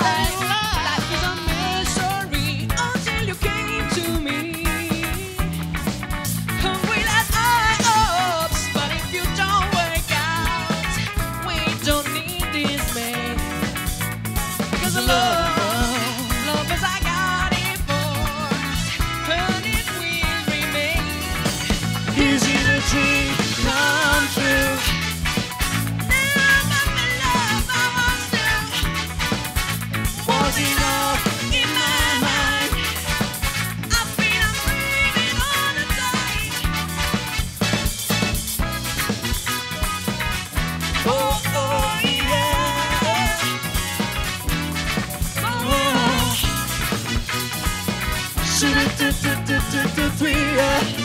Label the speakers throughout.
Speaker 1: Bye.
Speaker 2: to three. Yeah.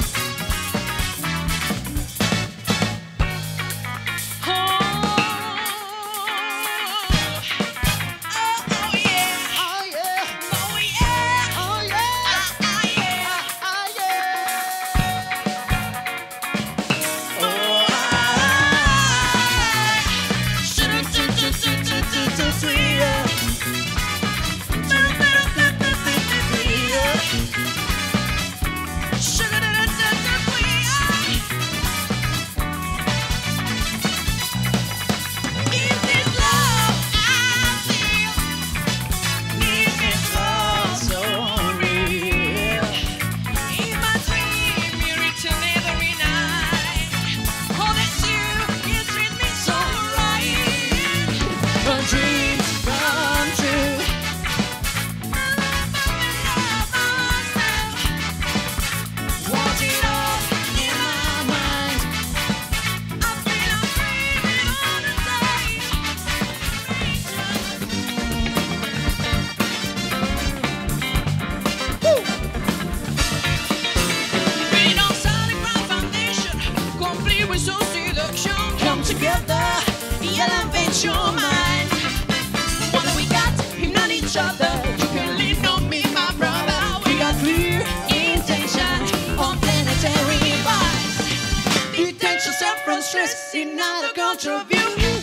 Speaker 1: Stress, another contribute.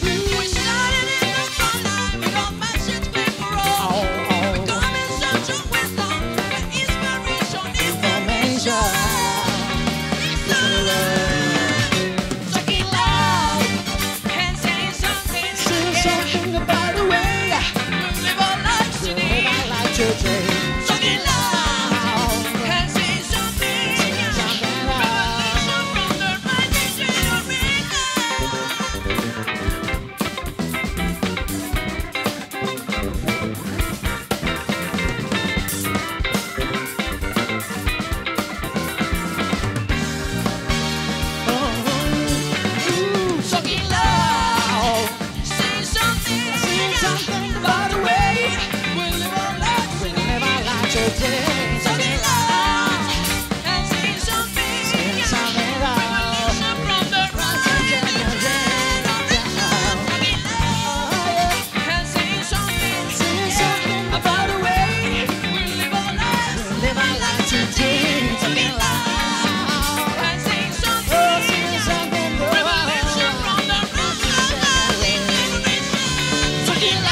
Speaker 1: Yeah.